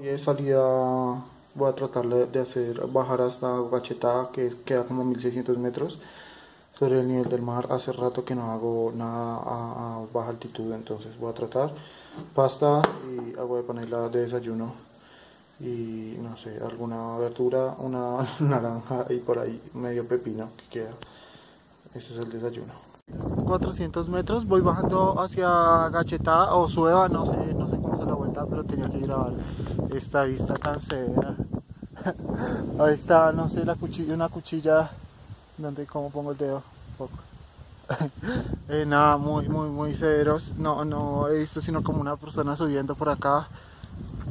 Hoy salida, voy a tratar de hacer bajar hasta Gachetá, que queda como 1600 metros sobre el nivel del mar. Hace rato que no hago nada a, baja altitud, entonces voy a tratar pasta y agua de panela de desayuno y no sé, alguna verdura, una naranja y por ahí medio pepino que queda. Ese es el desayuno. 400 metros, voy bajando hacia Gachetá o Sueva, no sé, no sé vuelta, pero tenía que grabar esta vista tan severa. Ahí está, no sé, la cuchilla, una cuchilla donde cómo pongo el dedo, eh, nada, muy, muy, muy severos. No, no he visto sino como una persona subiendo por acá.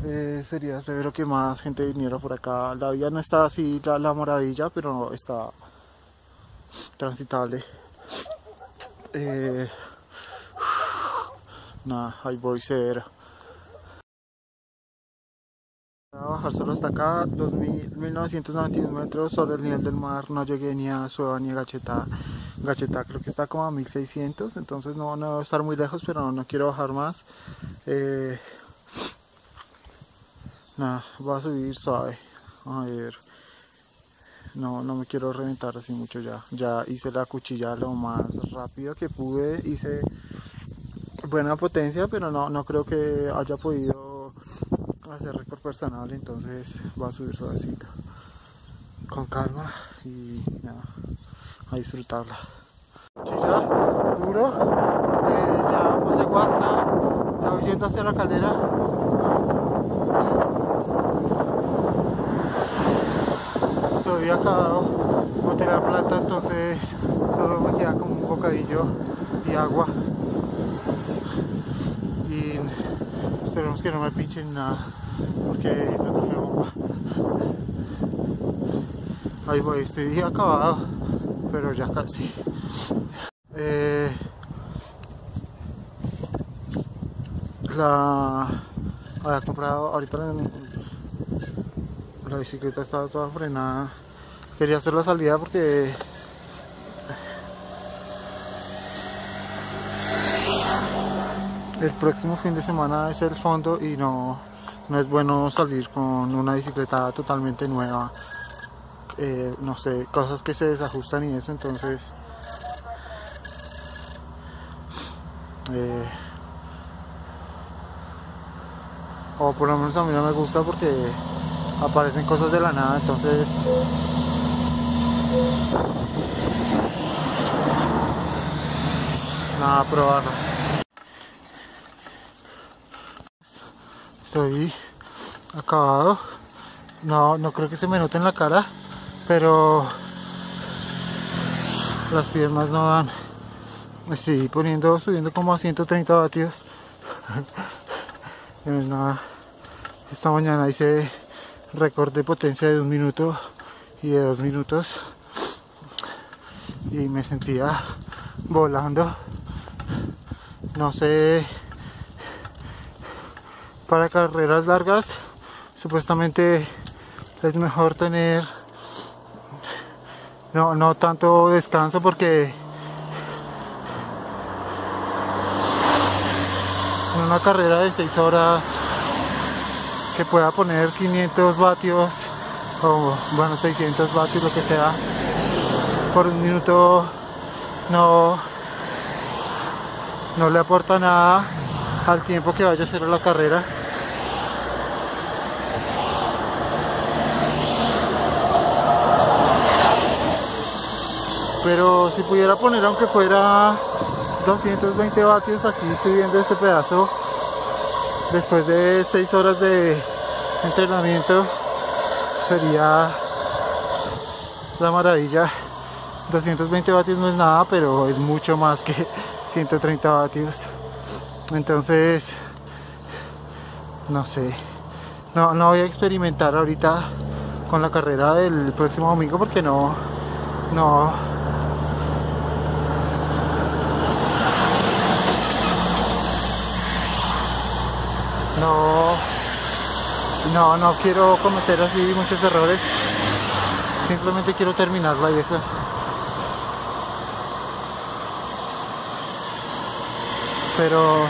Eh, sería severo que más gente viniera por acá. La vía no está así la, la maravilla, pero está transitable. Eh, nada, ahí voy severo. Solo hasta acá, 1991 metros sobre el nivel del mar, no llegué ni a Sueva ni a Gacheta. Gacheta creo que está como a 1600, entonces no, no a estar muy lejos, pero no, quiero bajar más. Eh, nada, voy a subir suave. A ver. No, no me quiero reventar así mucho ya. Ya hice la cuchilla lo más rápido que pude. Hice buena potencia, pero no, no creo que haya podido hacer récord personal, entonces va a subir suavecito, con calma y nada, a disfrutarla. Chilla, duro, eh, ya pasé Huasca, ya voy yendo hacia la caldera. Estoy acabado, boté la plata, entonces solo me queda como un bocadillo y agua. Y esperemos que no me pinchen nada porque no tengo ahí voy estoy acabado pero ya casi. Eh, la había comprado ahorita la bicicleta estaba toda frenada. Quería hacer la salida porque el próximo fin de semana es el fondo y no, no es bueno salir con una bicicleta totalmente nueva. Eh, no sé, cosas que se desajustan y eso, entonces... Eh, o por lo menos a mí no me gusta porque aparecen cosas de la nada, entonces... Nada, probarlo. Estoy acabado. No, no creo que se me note en la cara pero las piernas no dan. Estoy poniendo subiendo como a 130 vatios. Esta mañana hice récord de potencia de un minuto y de dos minutos. Y me sentía volando. No sé para carreras largas supuestamente es mejor tener no, no tanto descanso porque en una carrera de 6 horas que pueda poner 500 vatios o bueno 600 vatios lo que sea por un minuto no no le aporta nada al tiempo que vaya a hacer la carrera pero si pudiera poner aunque fuera 220 vatios aquí estoy viendo este pedazo después de 6 horas de entrenamiento sería la maravilla. 220 vatios no es nada pero es mucho más que 130 vatios entonces no sé. No, no voy a experimentar ahorita con la carrera del próximo domingo porque no no no no no quiero cometer así muchos errores simplemente quiero terminarla y eso pero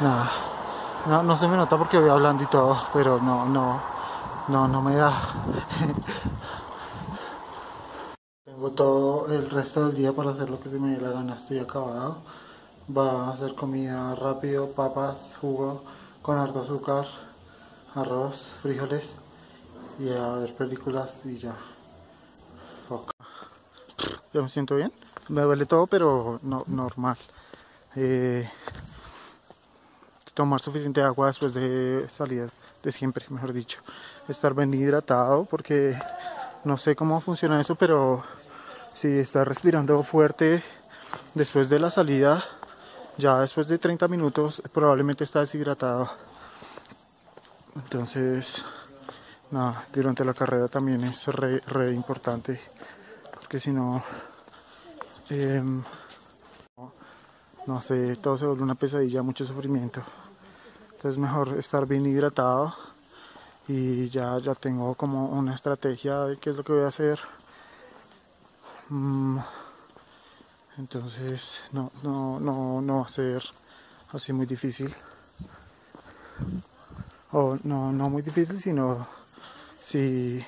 nada No, no se me nota porque voy hablando y todo, pero no, no, no, no me da. Tengo todo el resto del día para hacer lo que se me dé la gana, estoy acabado. Va a hacer comida rápido, papas, jugo con harto azúcar, arroz, frijoles y a ver películas y ya. Fuck. Ya me siento bien. Me duele todo, pero no, normal. Eh, tomar suficiente agua después de salidas de siempre, mejor dicho. Estar bien hidratado porque no sé cómo funciona eso, pero si estás respirando fuerte después de la salida, ya después de 30 minutos probablemente estás deshidratado. Entonces, durante la carrera también es re, importante porque si no, eh, no sé, todo se vuelve una pesadilla, mucho sufrimiento. Entonces mejor estar bien hidratado y ya, ya tengo como una estrategia de qué es lo que voy a hacer. Mm, entonces no, no, no, no va a ser así muy difícil. O no, no muy difícil, sino si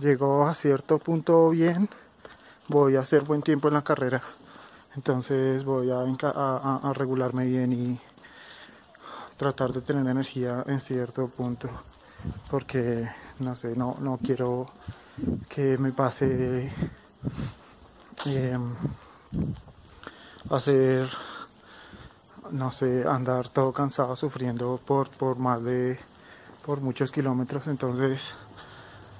llego a cierto punto bien, voy a hacer buen tiempo en la carrera. Entonces voy a, regularme bien y tratar de tener energía en cierto punto. Porque, no sé, no, no quiero que me pase eh, hacer, no sé, andar todo cansado sufriendo por, por más de, por muchos kilómetros. Entonces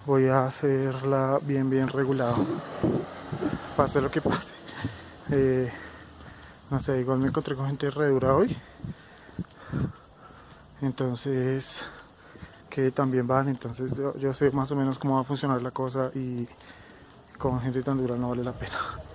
voy a hacerla bien, bien regulado. Pase lo que pase. Eh, no sé, igual me encontré con gente re dura hoy. Entonces, que también van. Entonces, yo, yo sé más o menos cómo va a funcionar la cosa y con gente tan dura no vale la pena.